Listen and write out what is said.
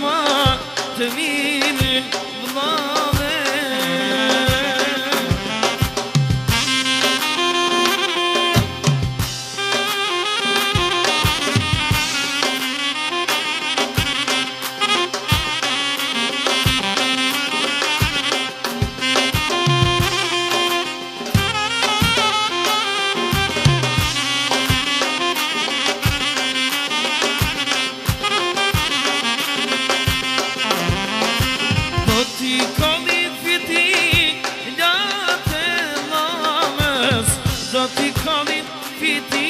Ma të mirë not becoming fit